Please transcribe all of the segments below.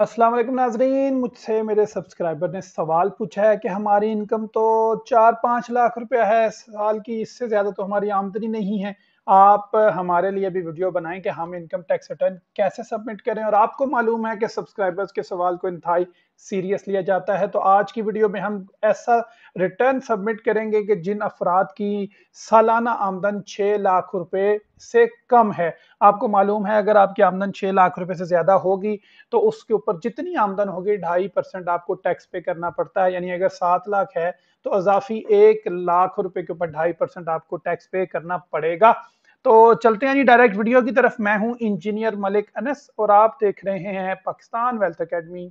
वालेकुम नाजरीन, मुझसे मेरे सब्सक्राइबर ने सवाल पूछा है कि हमारी इनकम तो चार पाँच लाख रुपया है, साल की इससे ज़्यादा तो हमारी आमदनी नहीं है। आप हमारे लिए भी वीडियो बनाएँ कि हम इनकम टैक्स रिटर्न कैसे सबमिट करें और आपको मालूम है कि सब्सक्राइबर्स के सवाल को इंतहाई सीरियस लिया जाता है। तो आज की वीडियो में हम ऐसा रिटर्न सबमिट करेंगे कि जिन अफराद की सालाना आमदन छः लाख रुपए से कम है। आपको मालूम है, अगर आपकी आमदन छः लाख रुपए से ज़्यादा होगी तो उसके ऊपर जितनी आमदन होगी, ढाई परसेंट आपको टैक्स पे करना पड़ता है। यानी अगर सात लाख है तो अजाफी एक लाख रुपए के ऊपर ढाई परसेंट आपको टैक्स पे करना पड़ेगा। तो चलते हैं जी डायरेक्ट वीडियो की तरफ़। मैं हूँ इंजीनियर मलिक अनस और आप देख रहे हैं पाकिस्तान वेल्थ अकेडमी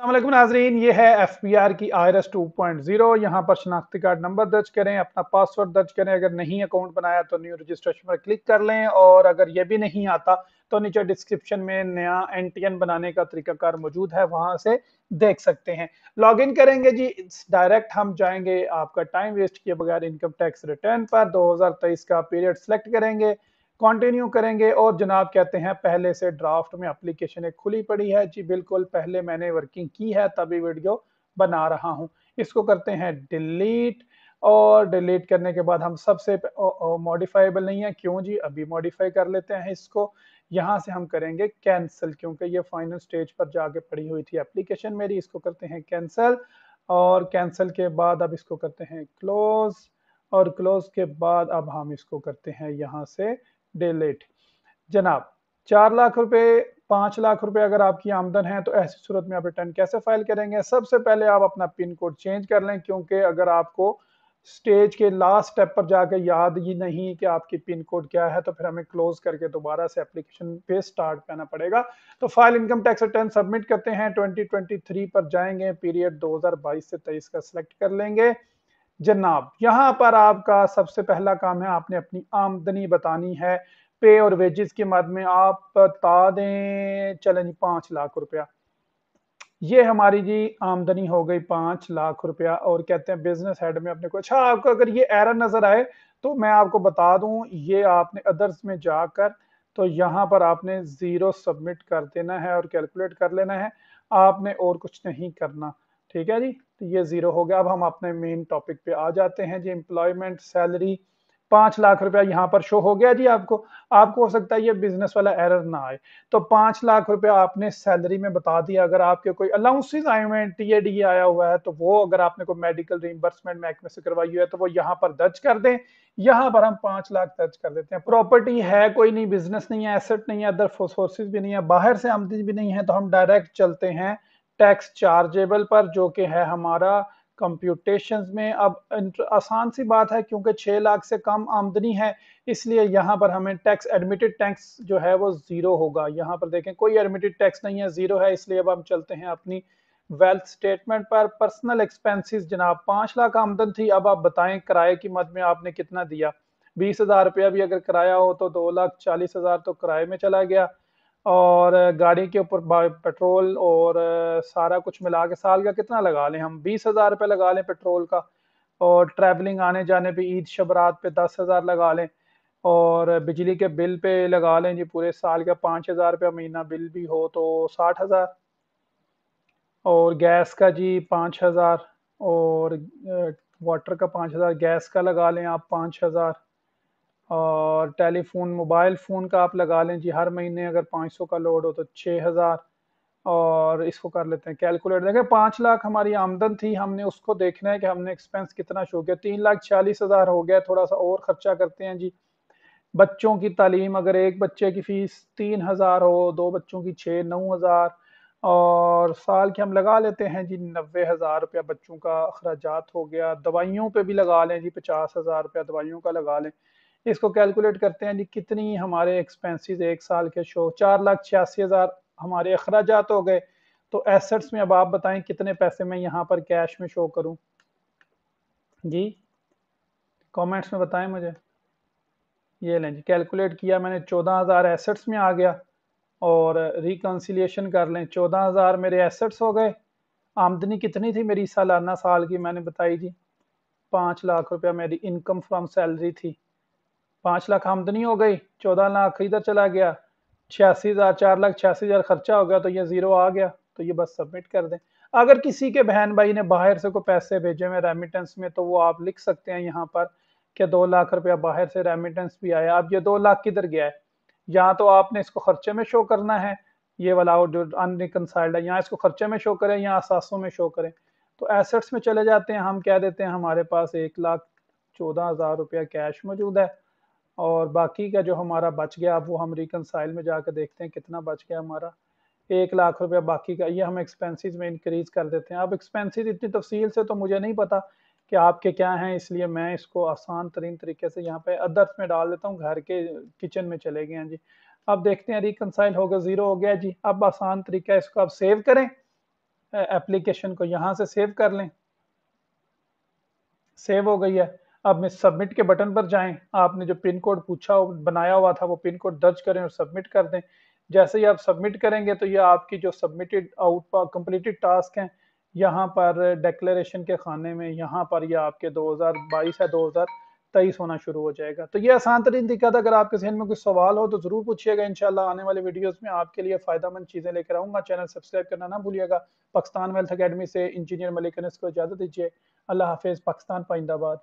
नाजरीन, ये है एफ़ बी आर की I S two point zero. यहाँ पर शनाख्ती कार्ड नंबर दर्ज करें, अपना पासवर्ड दर्ज करें। अगर नहीं अकाउंट बनाया तो न्यू रजिस्ट्रेशन पर क्लिक कर लें और अगर ये भी नहीं आता तो नीचे डिस्क्रिप्शन में नया एन टी एन बनाने का तरीकाकार मौजूद है, वहाँ से देख सकते हैं। लॉग इन करेंगे जी, डायरेक्ट हम जाएँगे आपका टाइम वेस्ट किए बगैर इनकम टैक्स रिटर्न पर। 2023 का पीरियड सेलेक्ट करेंगे। कंटिन्यू करेंगे और जनाब कहते हैं, पहले से ड्राफ्ट में अप्लीकेशन एक खुली पड़ी है। जी बिल्कुल, पहले मैंने वर्किंग की है, तभी वीडियो बना रहा हूँ। इसको करते हैं डिलीट और डिलीट करने के बाद हम सबसे मॉडिफाइबल नहीं है। क्यों जी? अभी मॉडिफाई कर लेते हैं इसको। यहाँ से हम करेंगे कैंसिल क्योंकि ये फाइनल स्टेज पर जाके पड़ी हुई थी एप्लीकेशन मेरी। इसको करते हैं कैंसिल और कैंसिल के बाद अब इसको करते हैं क्लोज और क्लोज के बाद अब हम इसको करते हैं यहाँ से डिलीट जनाब, चार लाख रुपए, पाँच लाख रुपए अगर आपकी आमदन है तो ऐसी सूरत में आप रिटर्न कैसे फ़ाइल करेंगे? सबसे पहले आप अपना पिन कोड चेंज कर लें, क्योंकि अगर आपको स्टेज के लास्ट स्टेप पर जाकर याद ही नहीं कि आपकी पिन कोड क्या है तो फिर हमें क्लोज करके दोबारा से एप्लीकेशन पे स्टार्ट करना पड़ेगा। तो file income tax return submit करते हैं। 2023 पर जाएँगे। पीरियड 2022 से 23 का सिलेक्ट कर लेंगे। जनाब, यहाँ पर आपका सबसे पहला काम है, आपने अपनी आमदनी बतानी है। पे और वेजेस के मद में आप बता दें, चलें पाँच लाख रुपया। ये हमारी जी आमदनी हो गई पाँच लाख रुपया और कहते हैं बिज़नेस हेड में अपने को अच्छा आपको अगर ये एरर नज़र आए तो मैं आपको बता दूँ, ये आपने अदर्स में जाकर तो यहाँ पर आपने ज़ीरो सबमिट कर देना है और कैलकुलेट कर लेना है। आपने और कुछ नहीं करना। ठीक है जी? तो ये ज़ीरो हो गया। अब हम अपने मेन टॉपिक पे आ जाते हैं जी। एम्प्लॉयमेंट सैलरी पाँच लाख रुपया यहाँ पर शो हो गया जी आपको। आपको हो सकता है ये बिज़नेस वाला एरर ना आए। तो पाँच लाख रुपया आपने सैलरी में बता दिया। अगर आपके कोई अलाउंसेज आए हुए हैं टी डी आया हुआ है तो वो अगर आपने कोई मेडिकल रिइंबर्समेंट महकमे से करवाई हुई है तो वो यहाँ पर दर्ज कर दें। यहाँ पर हम पाँच लाख दर्ज कर देते हैं। प्रॉपर्टी है, कोई नहीं बिज़नेस नहीं है एसेट नहीं है अदर सोर्सेज भी नहीं है, बाहर से आमदनी भी नहीं है तो हम डायरेक्ट चलते हैं। टैक्स चार्जेबल पर, जो कि है हमारा कंप्यूटेशन में। अब आसान सी बात है, क्योंकि छः लाख से कम आमदनी है, इसलिए यहाँ पर हमें टैक्स एडमिटेड टैक्स जो है वो ज़ीरो होगा। यहाँ पर देखें, कोई एडमिटेड टैक्स नहीं है ज़ीरो है, इसलिए अब हम चलते हैं अपनी वेल्थ स्टेटमेंट पर। पर्सनल एक्सपेंसेस जनाब, पाँच लाख आमदन थी। अब आप बताएँ, किराए की मद में आपने कितना दिया? बीस हज़ार रुपया भी अगर किराया हो तो दो लाख चालीस हज़ार तो किराए में चला गया। और गाड़ी के ऊपर पेट्रोल और सारा कुछ मिला के साल का कितना लगा लें हम? बीस हज़ार रुपये लगा लें पेट्रोल का और ट्रैवलिंग आने जाने पे ईद शबरात पे दस हज़ार लगा लें और बिजली के बिल पे लगा लें जी पूरे साल का पाँच हज़ार रुपया महीना बिल भी हो तो साठ हज़ार और गैस का जी पाँच हज़ार और वाटर का पाँच हज़ार, गैस का लगा लें आप पाँच हज़ार और टेलीफोन, मोबाइल फ़ोन का आप लगा लें जी, हर महीने अगर 500 का लोड हो तो 6000 और इसको कर लेते हैं कैलकुलेट। देखें पाँच लाख हमारी आमदन थी, हमने उसको देखना है कि हमने एक्सपेंस कितना शो किया। तीन लाख छियालीस हज़ार हो गया, थोड़ा सा और ख़र्चा करते हैं जी। बच्चों की तालीम, अगर एक बच्चे की फ़ीस तीन हज़ार हो, दो बच्चों की छः, नौ हज़ार। और साल के हम लगा लेते हैं जी, नब्बे हज़ार रुपया बच्चों का अखराज हो गया। दवाइयों पे भी लगा लें जी, पचास हज़ार रुपया दवाइयों का लगा लें। इसको कैलकुलेट करते हैं जी, कितनी हमारे एक्सपेंसेस एक साल के शो चार लाख छियासी हज़ार हमारे अखराज हो गए। तो एसेट्स में अब आप बताएँ कितने पैसे मैं यहाँ पर कैश में शो करूँ? जी कमेंट्स में बताएँ मुझे। ये लें जी कैलकुलेट किया मैंने, चौदह हज़ार एसेट्स में आ गया। और रिकन्सिलियेशन कर लें, चौदह हज़ार मेरे एसेट्स हो गए। आमदनी कितनी थी मेरी सालाना साल की मैंने बताई जी? पाँच लाख रुपया मेरी इनकम फ्रॉम सैलरी थी। पाँच लाख आमदनी हो गई, चौदह लाख इधर चला गया, छियासी हज़ार, चार लाख छियासी हज़ार खर्चा हो गया तो ये ज़ीरो आ गया तो ये बस सबमिट कर दें। अगर किसी के बहन भाई ने बाहर से कोई पैसे भेजे हुए रेमिटेंस में तो वो आप लिख सकते हैं यहाँ पर कि दो लाख रुपया बाहर से रेमिटेंस भी आया अब ये दो लाख किधर गया है? यहाँ तो आपने इसको खर्चे में शो करना है, ये वाला जो अनरिकनसाइल्ड है, यहाँ इसको खर्चे में शो करें या असासों में शो करें। तो एसेट्स में चले जाते हैं, हम कह देते हैं हमारे पास एक लाख चौदह हज़ार रुपया कैश मौजूद है। और बाकी का जो हमारा बच गया, अब वो हम रिकनसाइल में जाकर देखते हैं कितना बच गया हमारा। एक लाख रुपया बाकी का, ये हम एक्सपेंसेस में इंक्रीज कर देते हैं। अब एक्सपेंसेस इतनी तफसील से तो मुझे नहीं पता कि आपके क्या हैं, इसलिए मैं इसको आसान तरीन तरीके से यहाँ पे अदर्स में डाल देता हूँ, घर के किचन में चले गए हैं जी। अब देखते हैं रिकनसाइल हो गया ज़ीरो हो गया जी। अब आसान तरीका इसको आप सेव करें। एप्लीकेशन को यहाँ से सेव कर लें। सेव हो गई है। अब मैं सबमिट के बटन पर जाएँ। आपने जो पिन कोड पूछा बनाया हुआ था, वो पिन कोड दर्ज करें और सबमिट कर दें। जैसे ही आप सबमिट करेंगे तो ये आपकी जो सबमिटेड आउट कंप्लीटेड टास्क हैं, यहाँ पर डिक्लेरेशन के खाने में, यहाँ पर ये आपके 2022 है 2023 होना शुरू हो जाएगा। तो ये आसान तरीन था अगर आपके जहन में कुछ सवाल हो तो ज़रूर पूछिएगा। इंशाल्लाह आने वाले वीडियोस में आपके लिए फ़ायदा चीज़ें लेकर आऊँगा। चैनल सब्सक्राइब करना ना भूलिएगा। पाकिस्तान वेल्थ अकेडमी से इंजीनियर मलिक को इजाज़त दीजिए। अल्लाह हाफिज़, पाकिस्तान पाइंदाबाद।